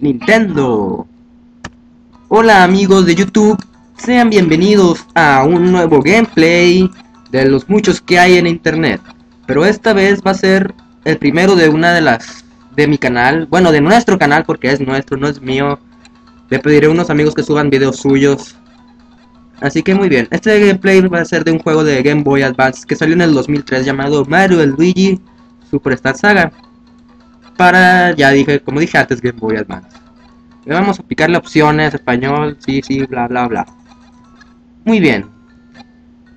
Nintendo. Hola amigos de YouTube, sean bienvenidos a un nuevo gameplay de los muchos que hay en internet. Pero esta vez va a ser el primero de una de las de mi canal, bueno de nuestro canal porque es nuestro, no es mío. Le pediré a unos amigos que suban videos suyos. Así que muy bien, este gameplay va a ser de un juego de Game Boy Advance que salió en el 2003 llamado Mario Luigi Superstar Saga. Para, ya dije, como dije antes, Game Boy Advance. Le vamos a picarle opciones, español, sí, sí, bla, bla, bla. Muy bien.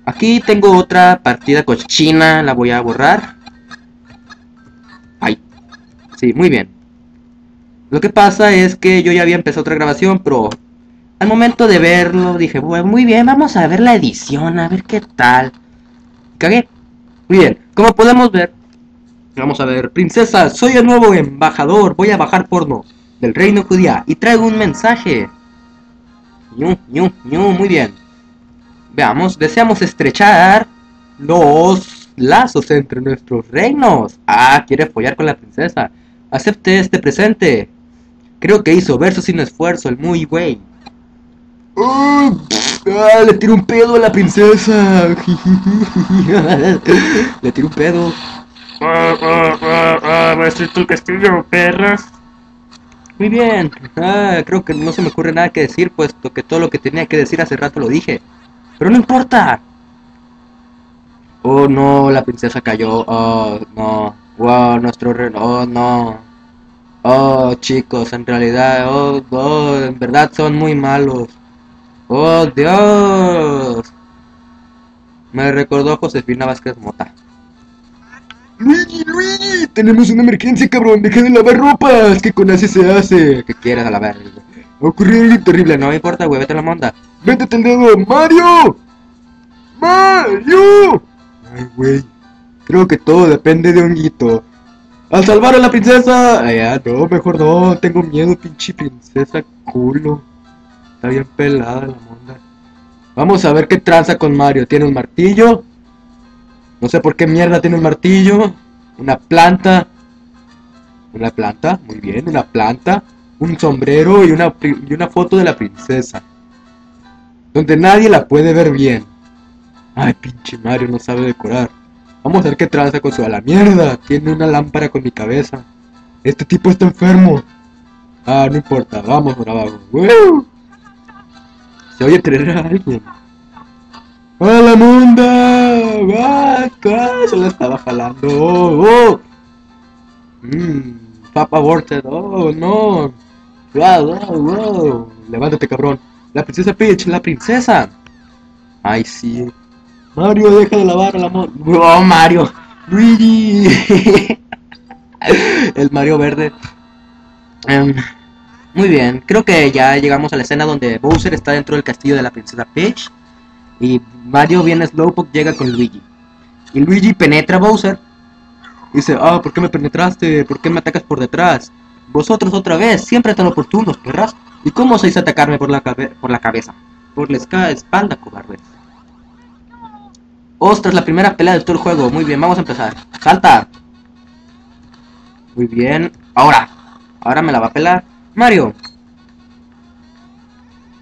Aquí tengo otra partida cochina, la voy a borrar. Ay. Sí, muy bien. Lo que pasa es que yo ya había empezado otra grabación, pero al momento de verlo dije, bueno, muy bien, vamos a ver la edición, a ver qué tal. Cagué. Muy bien, como podemos ver, vamos a ver, princesa, soy el nuevo embajador, voy a bajar porno del reino judía y traigo un mensaje. Ñu, ñu, ñu, muy bien. Veamos, deseamos estrechar los lazos entre nuestros reinos. Ah, quiere follar con la princesa. Acepte este presente. Creo que hizo verso sin esfuerzo, el muy güey. ah, le tiró un pedo a la princesa. le tiró un pedo. Ser tu castillo, perras. Muy bien. Ah, creo que no se me ocurre nada que decir, puesto que todo lo que tenía que decir hace rato lo dije. Pero no importa. Oh no, la princesa cayó. Oh no. Wow, nuestro rey. Oh no. Oh chicos, en realidad, oh, oh, en verdad son muy malos. Oh Dios. Me recordó a Josefina Vázquez Mota. Luigi, Luigi, tenemos una emergencia, cabrón. Deja de lavar ropas, que con así se hace. Que quieras a la verga. Ocurrió algo terrible, no me importa, güey, vete a la monda. Métete el dedo, Mario. Mario. Ay, güey. Creo que todo depende de Honguito. Al salvar a la princesa. Ay, ah, no, mejor no. Tengo miedo, pinche princesa culo. Está bien pelada la monda. Vamos a ver qué tranza con Mario. Tiene un martillo. No sé por qué mierda tiene un martillo. Una planta. Una planta, muy bien, una planta. Un sombrero y una, y una foto de la princesa. Donde nadie la puede ver bien. Ay, pinche Mario, no sabe decorar. Vamos a ver qué tranza con su a la mierda. Tiene una lámpara con mi cabeza. Este tipo está enfermo. Ah, no importa, vamos por abajo. ¡Woo! Se oye a alguien. ¡A la munda! ¡Vaca! Se la estaba jalando. ¡Oh! oh. Mmm. Papa aborted. ¡Oh, no! ¡Wow, wow, wow! Levántate, cabrón. La princesa Peach, la princesa. Ay, sí. Mario, deja de lavar el amor. ¡Oh, Mario! ¡Luigi! el Mario verde. Em, muy bien, creo que ya llegamos a la escena donde Bowser está dentro del castillo de la princesa Peach. Y Mario viene Slowpoke llega con Luigi. Y Luigi penetra a Bowser. Dice, ah, ¿por qué me penetraste? ¿Por qué me atacas por detrás? Vosotros otra vez, siempre tan oportunos, perras. ¿Y cómo os hizo atacarme por la, cabe- por la cabeza? Por la espalda, cobardes. Ostras, la primera pelea de todo el juego. Muy bien, vamos a empezar. ¡Salta! Muy bien. Ahora. Ahora me la va a pelar. Mario.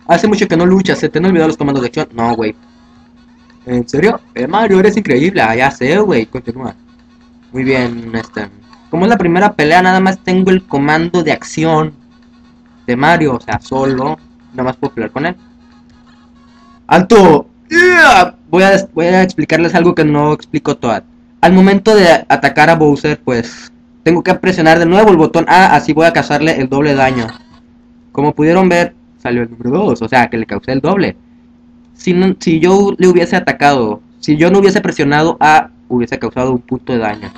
Hace mucho que no luchas. ¿Se te han olvidado los comandos de acción? No, güey. ¿En serio? Eh, Mario, eres increíble. Ah, ya sé, güey. Continúa. Muy bien, este. Como es la primera pelea, nada más tengo el comando de acción de Mario. O sea, solo. Nada más puedo pelear con él. ¡Alto! Voy a, voy a explicarles algo que no explicó Toad. Al momento de atacar a Bowser, pues tengo que presionar de nuevo el botón A, así voy a causarle el doble daño. Como pudieron ver, salió el número 2, o sea que le causé el doble. Si, no- si yo le hubiese atacado, si yo no hubiese presionado A, hubiese causado un punto de daño.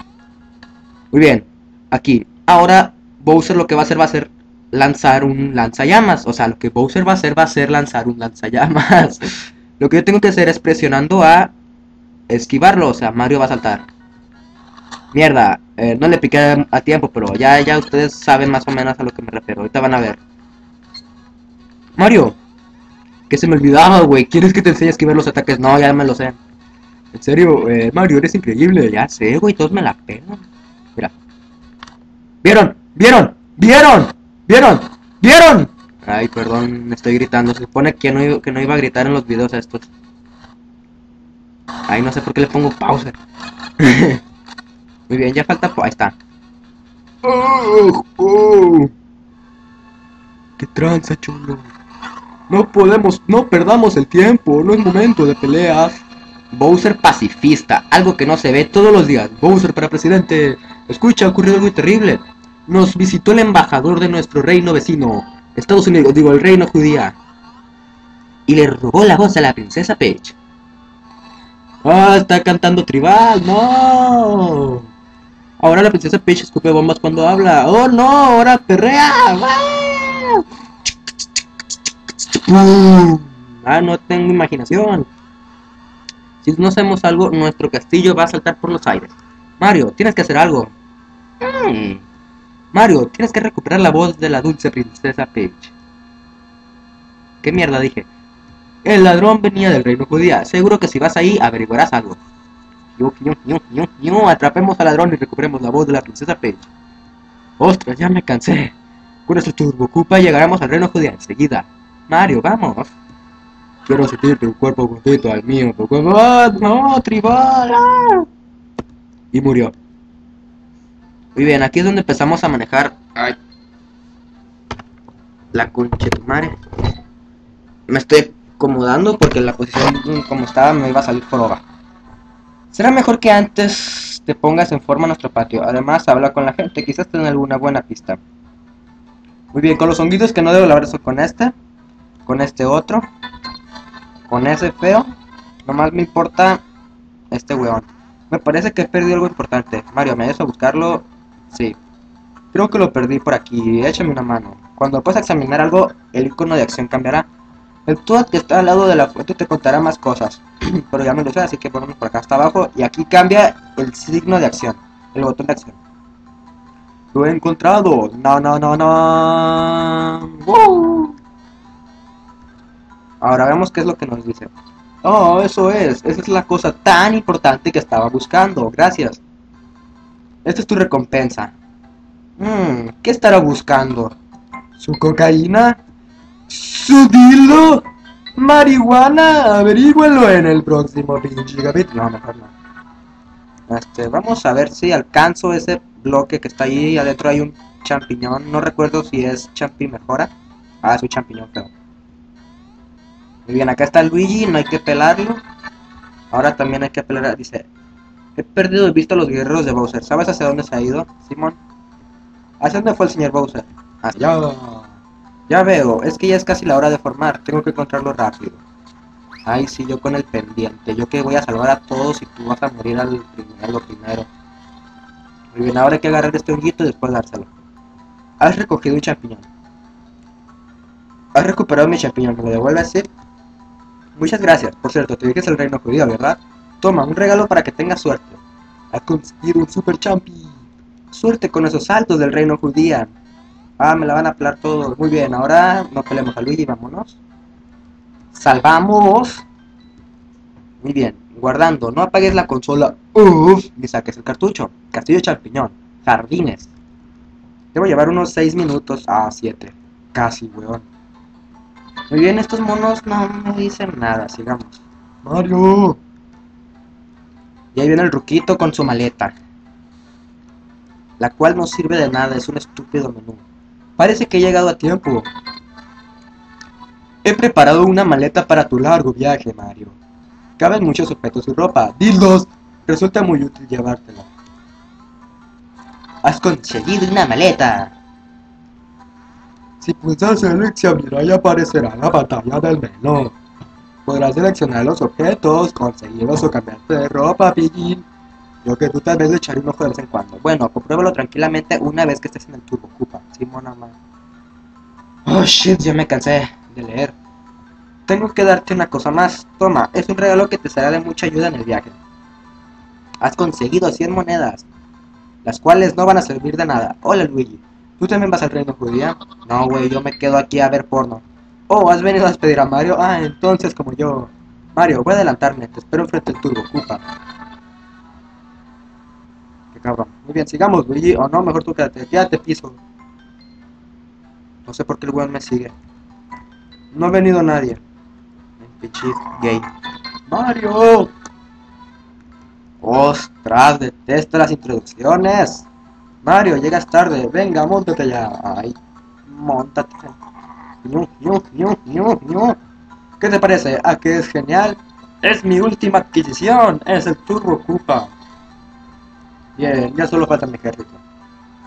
Muy bien, aquí. Ahora Bowser lo que va a hacer va a ser lanzar un lanzallamas. O sea, lo que Bowser va a hacer va a ser lanzar un lanzallamas. lo que yo tengo que hacer es presionando a esquivarlo. O sea, Mario va a saltar. Mierda, eh, no le piqué a tiempo, pero ya, ya ustedes saben más o menos a lo que me refiero. Ahorita van a ver. Mario, que se me olvidaba, güey. ¿Quieres que te enseñe a esquivar los ataques? No, ya me lo sé. En serio, eh, Mario, eres increíble. Ya sé, güey, todos me la pegan. Mira. ¿Vieron? ¿Vieron? ¿Vieron? ¿Vieron? ¿Vieron? Ay, perdón, me estoy gritando. Se supone que no, iba, que no iba a gritar en los videos estos. Ay, no sé por qué le pongo pausa. Muy bien, ya falta... Ahí está. Oh, oh. ¡Qué tranza, chulo! No podemos, no perdamos el tiempo, no es momento de peleas. Bowser pacifista, algo que no se ve todos los días. Bowser para presidente. Escucha, ha ocurrido algo terrible. Nos visitó el embajador de nuestro reino vecino, Estados Unidos, digo, el reino judía. Y le robó la voz a la princesa Peach. Ah, está cantando tribal, no. Ahora la princesa Peach escupe bombas cuando habla. Oh no, ahora perrea. ¡Ah! Ah, no tengo imaginación. Si no hacemos algo, nuestro castillo va a saltar por los aires. Mario, tienes que hacer algo. Mm. Mario, tienes que recuperar la voz de la dulce princesa Peach. ¿Qué mierda dije? El ladrón venía del reino judía. Seguro que si vas ahí averiguarás algo. Yu, yu, yu, yu, Atrapemos al ladrón y recuperemos la voz de la princesa Peach. Ostras, ya me cansé. Con nuestro turbo Koopa llegaremos al reino judía enseguida. Mario, vamos. Quiero sentir tu cuerpo juntito al mío, Pokémon. ¡Ah, no, tribal! Y murió. Muy bien, aquí es donde empezamos a manejar. Ay. La concha de tu madre. Me estoy acomodando porque la posición como estaba me iba a salir joroba. Será mejor que antes te pongas en forma nuestro patio. Además, habla con la gente. Quizás tenga alguna buena pista. Muy bien, con los honguitos que no debo lavar eso con este. Con este otro. Con ese feo. Nomás me importa este weón. Me parece que he perdido algo importante. Mario, ¿me ayudas a buscarlo? Sí. Creo que lo perdí por aquí. Échame una mano. Cuando puedas examinar algo, el icono de acción cambiará. El Toad que está al lado de la fuente te contará más cosas. Pero ya me lo sé, así que ponemos por acá hasta abajo. Y aquí cambia el signo de acción. El botón de acción. Lo he encontrado. No, no, no, no. Ahora vemos qué es lo que nos dice. Oh, eso es. Esa es la cosa tan importante que estaba buscando. Gracias. Esta es tu recompensa. Hmm, ¿qué estará buscando? ¿Su cocaína? ¿Su dilo? ¿Marihuana? Averígüelo en el próximo pinche capítulo. No, mejor no. Este, vamos a ver si alcanzo ese bloque que está ahí. Adentro hay un champiñón. No recuerdo si es champi mejora. Ah, es un champiñón feo. Muy bien, acá está Luigi, no hay que pelarlo. Ahora también hay que pelar, dice, he perdido de vista a los guerreros de Bowser. ¿Sabes hacia dónde se ha ido, Simón? ¿Hacia dónde fue el señor Bowser? Hacia allá. Ya veo, es que ya es casi la hora de formar, tengo que encontrarlo rápido. Ay, sí, yo con el pendiente, yo que voy a salvar a todos y tú vas a morir al primero, primero. Muy bien, ahora hay que agarrar este honguito y después dárselo. Has recogido un champiñón. Has recuperado mi champiñón, ¿me lo devuelves, sí? Muchas gracias. Por cierto, te dije es el reino judío, ¿verdad? Toma, un regalo para que tengas suerte. Has conseguido un super champi. Suerte con esos saltos del reino judía. Ah, me la van a pelar todos. Muy bien, ahora no peleemos a Luigi, vámonos. Salvamos. Muy bien, guardando. No apagues la consola. Uf, ni saques el cartucho. Castillo champiñón. Jardines. Debo llevar unos 6 minutos. Ah, 7. Casi, weón. Muy bien, estos monos no me dicen nada, sigamos. Mario. Y ahí viene el ruquito con su maleta. La cual no sirve de nada, es un estúpido menú. Parece que he llegado a tiempo. He preparado una maleta para tu largo viaje, Mario. Caben muchos objetos y ropa. Dildos. Resulta muy útil llevártela. Has conseguido una maleta. Si pulsas seleccionar y aparecerá la pantalla del menú. Podrás seleccionar los objetos, conseguirlos o cambiarte de ropa, pillín. Yo que tú tal vez le echaré un ojo de vez en cuando. Bueno, compruébalo tranquilamente una vez que estés en el turbo Koopa. Simona man. Oh shit, ya me cansé de leer. Tengo que darte una cosa más. Toma, es un regalo que te será de mucha ayuda en el viaje. Has conseguido 100 monedas, las cuales no van a servir de nada. Hola Luigi, ¿tú también vas al reino judía? No, güey, yo me quedo aquí a ver porno. Oh, ¿has venido a despedir a Mario? Ah, entonces como yo. Mario, voy a adelantarme, te espero frente al turbo, Koopa. Qué cabrón. Muy bien, sigamos, Luigi. O no, mejor tú quédate, quédate piso. No sé por qué el weón me sigue. No ha venido nadie. Pinche gay. Mario. Ostras, detesto las introducciones. Mario, llegas tarde. Venga, montate ya. Ay, montate. ¿Qué te parece? ¿A que es genial? Es mi última adquisición. Es el Turbo Koopa. Bien, ya solo falta mi ejército.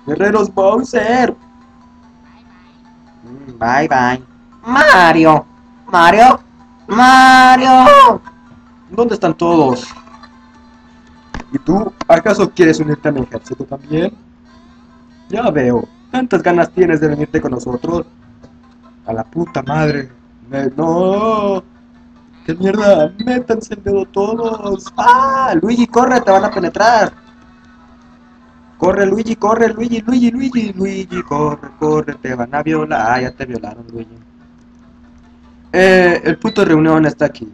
Guerreros Bowser. Mm, Bye bye. Mario. Mario. Mario. ¿Dónde están todos? ¿Y tú? ¿Acaso quieres unirte a mi ejército también? Ya veo. ¿Tantas ganas tienes de venirte con nosotros? A la puta madre. No. ¿Qué mierda? Métanse el dedo todos. ¡Ah! Luigi, corre, te van a penetrar. Corre, Luigi, corre, Luigi, Luigi, Luigi, Luigi, corre, corre, te van a violar. Ah, ya te violaron, Luigi. Eh, el puto reunión está aquí.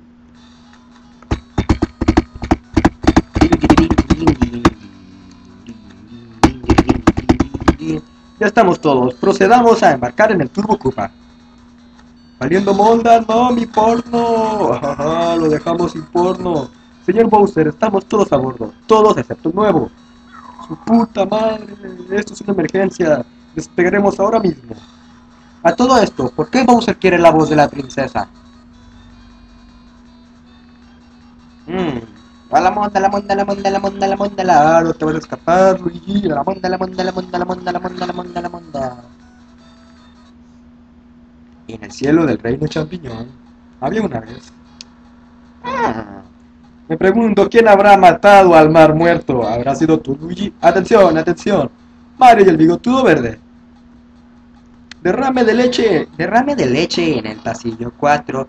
Ya estamos todos. Procedamos a embarcar en el Turbo Koopa. Valiendo monda, no, mi porno. Lo dejamos sin porno. Señor Bowser, estamos todos a bordo. Todos excepto el nuevo. Su puta madre. Esto es una emergencia. Despegaremos ahora mismo. A todo esto, ¿por qué Bowser quiere la voz de la princesa? Mmm. A la monda, la monda, la monda, la monda, la monda, la... No te vas a escapar, Luigi. A la monda, la monda, la monda, la monda, la monda, la monda, la monda. Y en el cielo del reino champiñón había una vez. Ah. Me pregunto quién habrá matado al mar muerto. ¿Habrá sido tú, Luigi? Atención, atención. Mario y el bigotudo verde. Derrame de leche. Derrame de leche en el pasillo 4.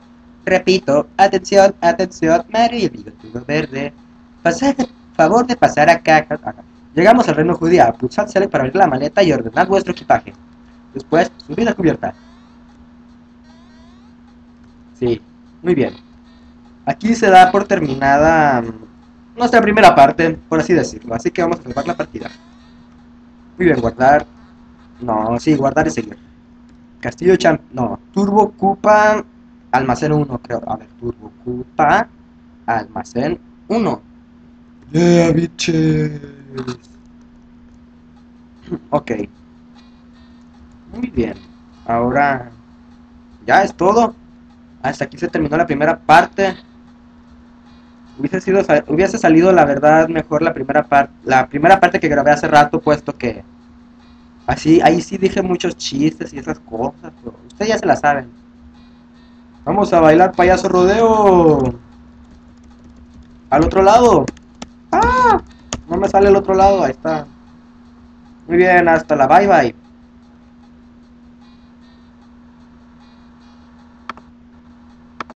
Repito, atención, atención, Mario y bigotudo verde. Pasad, favor de pasar acá. acá. Llegamos al reino judía. Pulsad select para abrir la maleta y ordenad vuestro equipaje. Después, subid a cubierta. Sí, muy bien. Aquí se da por terminada mm, nuestra primera parte, por así decirlo. Así que vamos a salvar la partida. Muy bien, guardar. No, sí, guardar y seguir. Castillo Champ... No, Turbo Koopa Almacén 1, creo. A ver, Turbo Koopa Almacén 1. Yeah, bitches. Ok. Muy bien. Ahora... Ya es todo. Hasta aquí se terminó la primera parte. Hubiese, sido, hubiese salido, la verdad, mejor la primera parte. La primera parte que grabé hace rato, puesto que... Así, ahí sí dije muchos chistes y esas cosas. Pero ustedes ya se la saben. Vamos a bailar payaso rodeo. Al otro lado. ¡Ah! No me sale el otro lado, ahí está. Muy bien, hasta la bye bye.